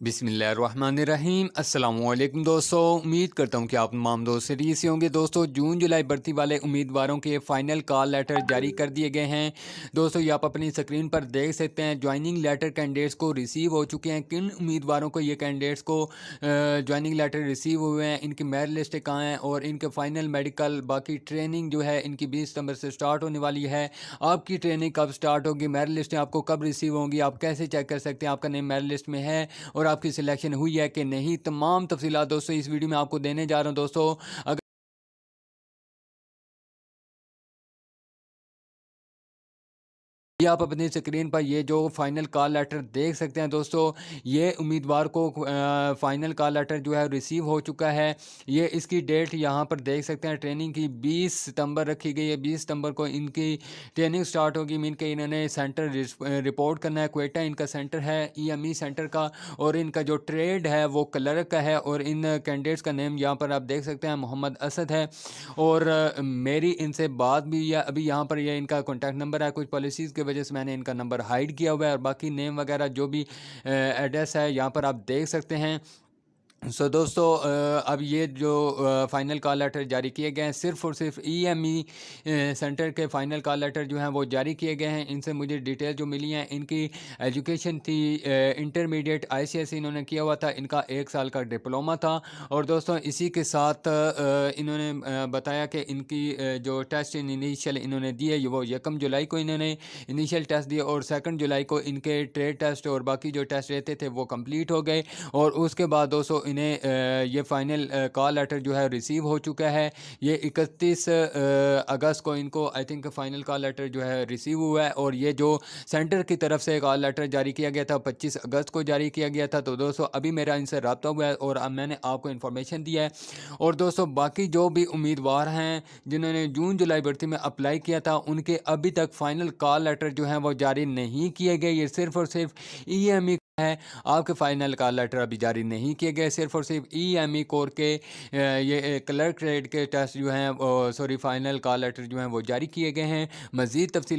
बिसमीम अल्लाम दोस्तों, उम्मीद करता हूँ कि आप तमाम दोस्त सीरीज़ से होंगे। दोस्तों, जून जुलाई भर्ती वाले उम्मीदवारों के फाइनल कॉल लेटर जारी कर दिए गए हैं। दोस्तों, ये आप अपनी स्क्रीन पर देख सकते हैं, ज्वाइनिंग लेटर कैंडिडेट्स को रिसीव हो चुके हैं। किन उम्मीदवारों को ये कैंडिडेट्स को ज्वाइनिंग लेटर रिसीव हुए हैं? इनकी मेरिट लिस्ट कहाँ हैं? और इनके फाइनल मेडिकल बाकी ट्रेनिंग जो है, इनकी बीस सितंबर से स्टार्ट होने वाली है। आपकी ट्रेनिंग कब स्टार्ट होगी? मेरिट लिस्टें आपको कब रिसीव होंगी? आप कैसे चेक कर सकते हैं? आपका नेम मेरिट लिस्ट में है। और आपकी सिलेक्शन हुई है कि नहीं? तमाम तफसीत दोस्तों, इस वीडियो में आपको देने जा रहा हूँ दोस्तों, अगर ये आप अपनी स्क्रीन पर ये जो फाइनल कॉल लेटर देख सकते हैं दोस्तों, ये उम्मीदवार को फाइनल कॉल लेटर जो है रिसीव हो चुका है। ये इसकी डेट यहाँ पर देख सकते हैं ट्रेनिंग की 20 सितंबर रखी गई है। 20 सितंबर को इनकी ट्रेनिंग स्टार्ट होगी। मीन के इन्होंने सेंटर रिपोर्ट करना है। कोयटा इनका सेंटर है ईएमई सेंटर का, और इनका जो ट्रेड है वो क्लर्क का है, और इन कैंडिडेट्स का नेम यहाँ पर आप देख सकते हैं, मोहम्मद असद है। और मेरी इनसे बात भी है अभी यहाँ पर यह इनका कॉन्टैक्ट नंबर है। कुछ पॉलिसीज़ के वजह से मैंने इनका नंबर हाइड किया हुआ है और बाकी नेम वगैरह जो भी एड्रेस है, यहाँ पर आप देख सकते हैं। सो so, दोस्तों अब ये जो फ़ाइनल कॉल लेटर जारी किए गए हैं सिर्फ़ और सिर्फ़ ईएमई सेंटर के फ़ाइनल कॉल लेटर जो हैं वो जारी किए गए हैं। इनसे मुझे डिटेल जो मिली हैं इनकी एजुकेशन थी इंटरमीडिएट आईसीएसई इन्होंने किया हुआ था। इनका एक साल का डिप्लोमा था। और दोस्तों इसी के साथ इन्होंने बताया कि इनकी जो टेस्ट इन इनिशियल इन्होंने दिए वो यकम जुलाई को इन्होंने इनिशियल टेस्ट दिए और सेकेंड जुलाई को इनके ट्रेड टेस्ट और बाकी जो टेस्ट रहते थे वो कंप्लीट हो गए। और उसके बाद दोस्तों इन्हें ये फ़ाइनल कॉल लेटर जो है रिसीव हो चुका है। ये इकतीस अगस्त को इनको I think final call letter जो है रिसीव हुआ है और ये जो सेंटर की तरफ़ से कॉल लेटर जारी किया गया था, पच्चीस अगस्त को जारी किया गया था। तो दोस्तों, अभी मेरा इनसे रबता हुआ है और अब मैंने आपको इन्फॉर्मेशन दिया है। और दोस्तों, बाकी जो भी उम्मीदवार हैं, जिन्होंने जून, जुलाई भर्ती में अप्लाई किया था, उनके अभी तक फ़ाइनल कॉल लेटर जो है, वो जारी नहीं किए गए। ये सिर्फ़ और सिर्फ़ ई ई है। आपके फाइनल का लेटर अभी जारी नहीं किए गए, सिर्फ़ और सिर्फ़ ई एम ई कोर के ये क्लर्क ट्रेड के टेस्ट जो हैं सॉरी फाइनल का लेटर जो हैं, वो जारी किए गए हैं। मज़ीद तफसी